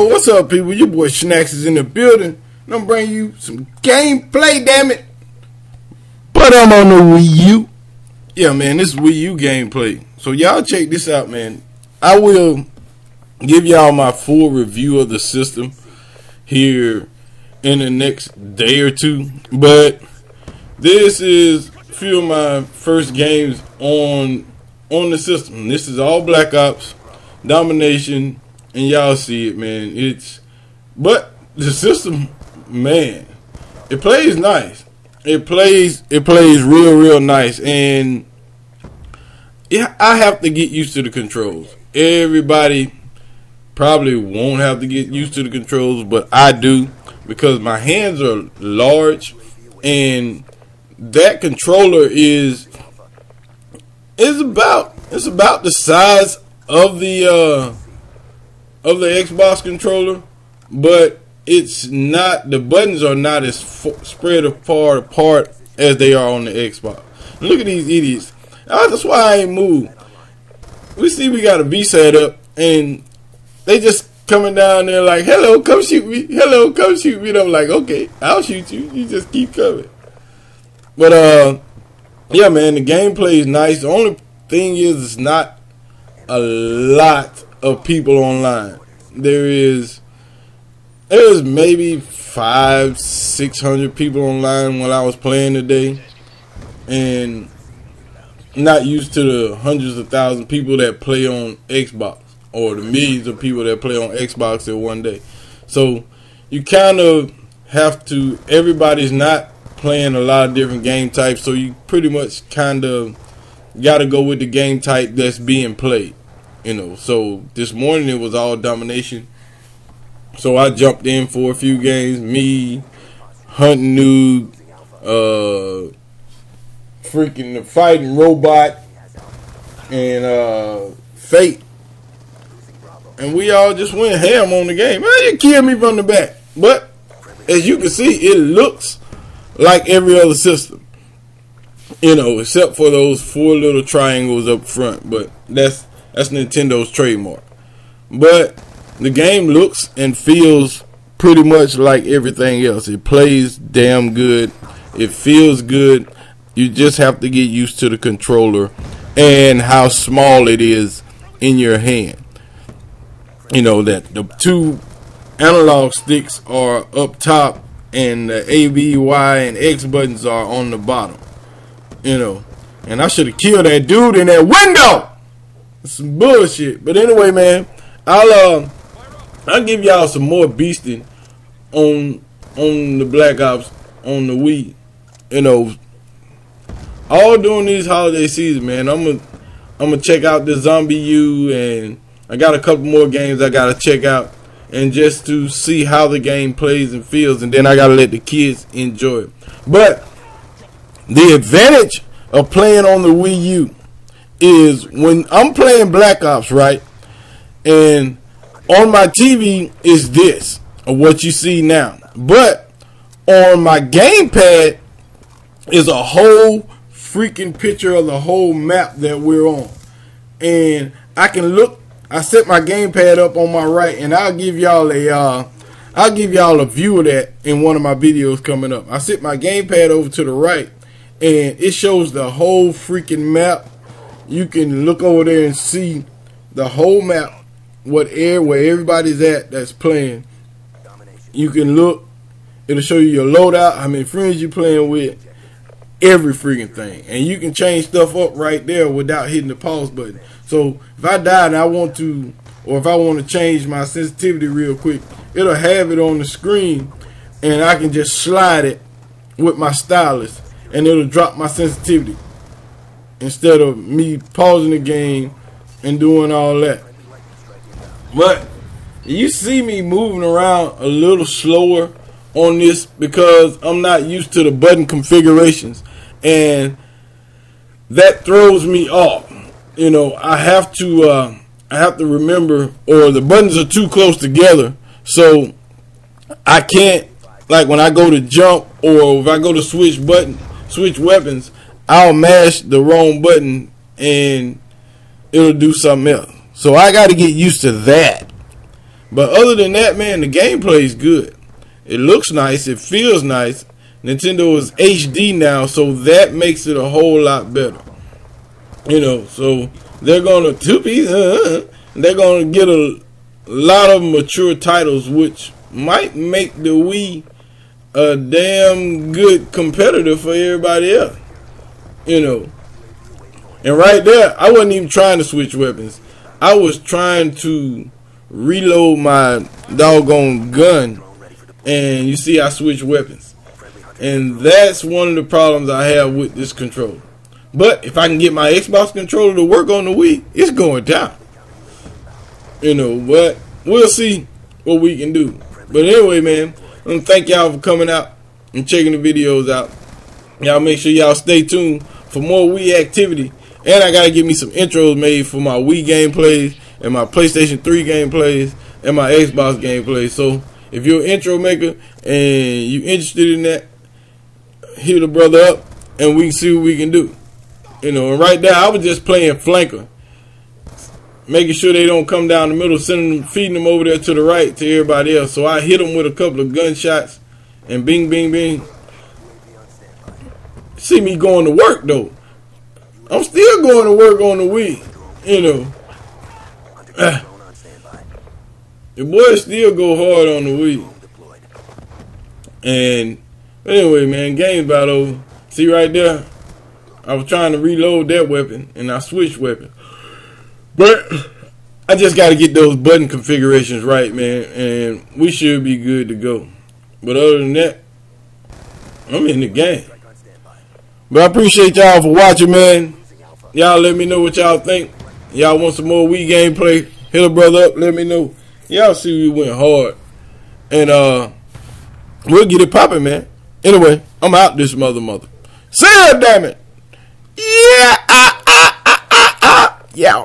Yo, what's up, people? Your boy Snackks is in the building. And I'm bringing you some gameplay, damn it. But I'm on the Wii U. Yeah, man, this is Wii U gameplay. So y'all check this out, man. I will give y'all my full review of the system here in the next day or two. But this is a few of my first games on on the system. This is all Black Ops, Domination, and y'all see it, man. It's but the system, man, it plays nice. It plays it plays real real nice, and yeah, I have to get used to the controls. Everybody probably won't have to get used to the controls, but I do because my hands are large, and that controller is is about it's about the size of the uh of the Xbox controller, but it's not the buttons are not as f- spread far apart as they are on the Xbox. Look at these idiots. That's why I ain't moved. We see we got a V set up and they just coming down there like, hello, come shoot me. Hello, come shoot me. And I'm like, okay, I'll shoot you. You just keep coming. But uh yeah man, the gameplay is nice. The only thing is it's not a lot of people online. There is there is maybe five, six hundred people online when I was playing today. And not used to the hundreds of thousands of people that play on Xbox or the millions of people that play on Xbox in one day. So you kind of have to everybody's not playing a lot of different game types, so you pretty much kind of got to go with the game type that's being played. You know, so this morning it was all domination. So I jumped in for a few games. Me, hunting noob, uh, freaking the fighting robot, and uh, fate. And we all just went ham on the game. Man, you killed me from the back. But as you can see, it looks like every other system. You know, except for those four little triangles up front. But that's that's Nintendo's trademark. But the game looks and feels pretty much like everything else. It plays damn good. It feels good. You just have to get used to the controller and how small it is in your hand. You know that the two analog sticks are up top and the A, B, Y, and X buttons are on the bottom. You know, and I should have killed that dude in that window. Some bullshit. But anyway, man, I'll uh, I'll give y'all some more beasting on on the Black Ops on the Wii. You know, all during this holiday season, man. I'm gonna I'm gonna check out the ZombiU, and I got a couple more games I gotta check out, and just to see how the game plays and feels, and then I gotta let the kids enjoy it. But the advantage of playing on the Wii U is when I'm playing Black Ops, right, and on my TV is this of what you see now, but on my gamepad is a whole freaking picture of the whole map that we're on. And I can look I set my gamepad up on my right and I'll give y'all a uh I'll give y'all a view of that in one of my videos coming up. I set my gamepad over to the right and it shows the whole freaking map. You can look over there and see the whole map, what air where everybody's at that's playing. You can look, it'll show you your loadout, how many friends you're playing with, every freaking thing. And you can change stuff up right there without hitting the pause button. So if I die and I want to, or if I want to change my sensitivity real quick, it'll have it on the screen and I can just slide it with my stylus and it'll drop my sensitivity instead of me pausing the game and doing all that. But you see me moving around a little slower on this because I'm not used to the button configurations and that throws me off. You know, I have to uh, I have to remember or the buttons are too close together so I can't like when I go to jump or if I go to switch button switch weapons, I'll mash the wrong button and it'll do something else. So I got to get used to that. But other than that, man, the gameplay is good. It looks nice. It feels nice. Nintendo is HD now, so that makes it a whole lot better. You know, so they're gonna two piece. Uh, they're gonna get a lot of mature titles, which might make the Wii a damn good competitor for everybody else. You know, and right there, I wasn't even trying to switch weapons. I was trying to reload my doggone gun, and you see, I switch weapons. And that's one of the problems I have with this controller. But if I can get my Xbox controller to work on the Wii, it's going down. You know, but we'll see what we can do. But anyway, man, I thank y'all for coming out and checking the videos out. Y'all make sure y'all stay tuned for more Wii activity. And I gotta get me some intros made for my Wii gameplays and my PlayStation 3 gameplays and my Xbox gameplays. So if you're an intro maker and you're interested in that, hit a brother up and we can see what we can do. You know, and right there I was just playing flanker. Making sure they don't come down the middle, sending them, feeding them over there to the right to everybody else. So I hit them with a couple of gunshots and bing, bing, bing. See me going to work though. I'm still going to work on the Wii. You know. Uh, the boys still go hard on the Wii. And anyway, man, game's about over. See right there? I was trying to reload that weapon and I switched weapon. But I just got to get those button configurations right, man, and we should be good to go. But other than that, I'm in the game. But I appreciate y'all for watching, man. Y'all let me know what y'all think. Y'all want some more Wii gameplay? Hit a brother up. Let me know. Y'all see we went hard. And uh we'll get it popping, man. Anyway, I'm out this mother mother. See ya, damn it. Yeah. Ah, ah, ah, ah, ah. Yeah.